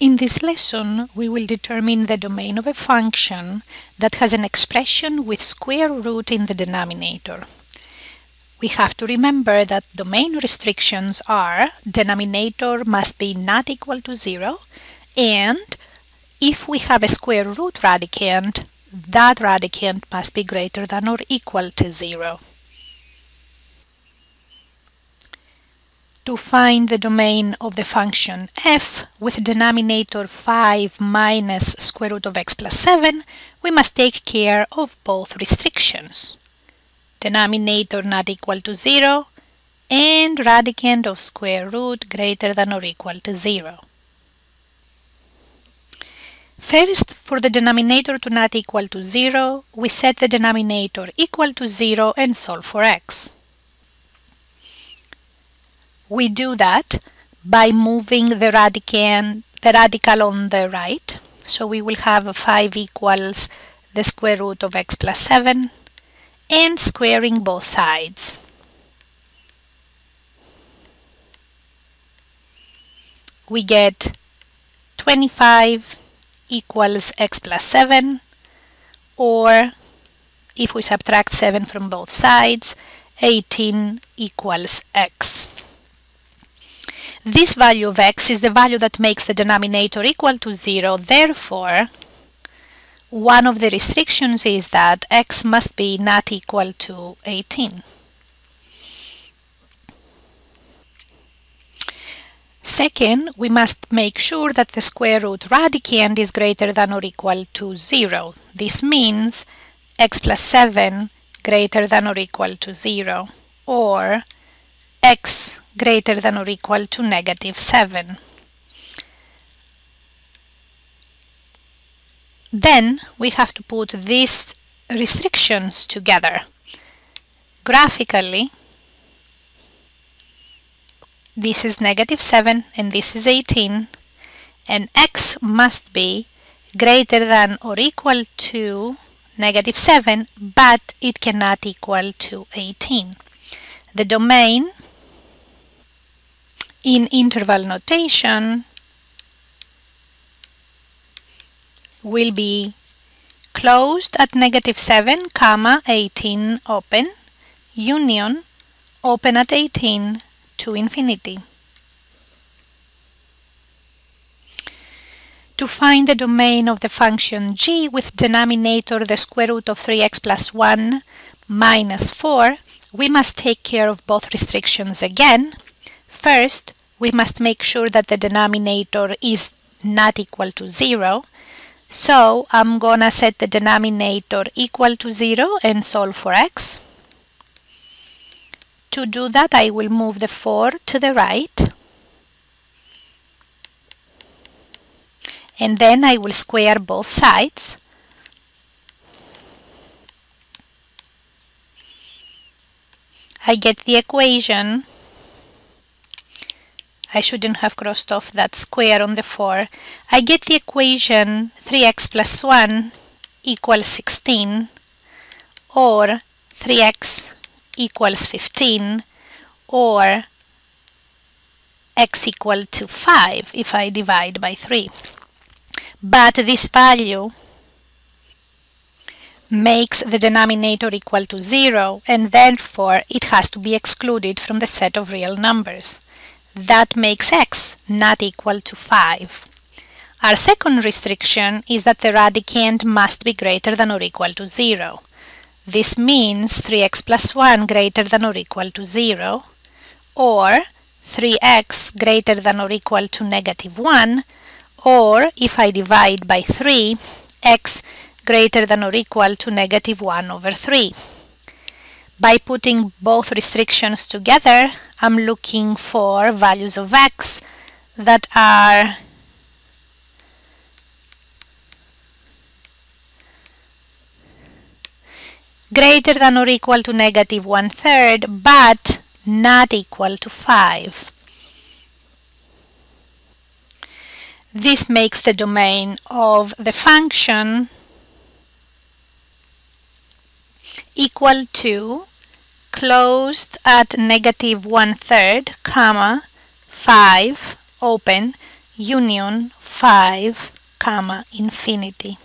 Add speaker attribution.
Speaker 1: In this lesson, we will determine the domain of a function that has an expression with square root in the denominator. We have to remember that domain restrictions are denominator must be not equal to 0 and if we have a square root radicand, that radicand must be greater than or equal to 0. To find the domain of the function f with denominator 5 minus square root of x plus 7, we must take care of both restrictions. Denominator not equal to 0 and radicand of square root greater than or equal to 0. First, for the denominator to not equal to 0, we set the denominator equal to 0 and solve for x. We do that by moving the radicand, the radical on the right. So we will have 5 equals the square root of x plus 7 and squaring both sides. We get 25 equals x plus 7 or if we subtract 7 from both sides 18 equals x. This value of x is the value that makes the denominator equal to 0. Therefore, one of the restrictions is that x must be not equal to 18. Second, we must make sure that the square root radicand is greater than or equal to 0. This means x plus 7 greater than or equal to 0 or x greater than or equal to negative 7. Then we have to put these restrictions together. Graphically, this is negative 7 and this is 18 and x must be greater than or equal to negative 7 but it cannot equal to 18. The domain in interval notation will be closed at negative 7 comma 18 open union open at 18 to infinity. To find the domain of the function g with denominator the square root of 3x plus 1 minus 4, we must take care of both restrictions again First, we must make sure that the denominator is not equal to 0. So I'm gonna set the denominator equal to 0 and solve for x. To do that I will move the 4 to the right and then I will square both sides. I get the equation I shouldn't have crossed off that square on the 4. I get the equation 3x plus 1 equals 16 or 3x equals 15 or x equal to 5 if I divide by 3. But this value makes the denominator equal to 0 and therefore it has to be excluded from the set of real numbers that makes x not equal to 5. Our second restriction is that the radicand must be greater than or equal to 0. This means 3x plus 1 greater than or equal to 0 or 3x greater than or equal to negative 1 or if I divide by 3 x greater than or equal to negative 1 over 3. By putting both restrictions together, I'm looking for values of x that are greater than or equal to negative one third, but not equal to 5. This makes the domain of the function equal to closed at negative one third, comma, 5, open, union 5 comma infinity.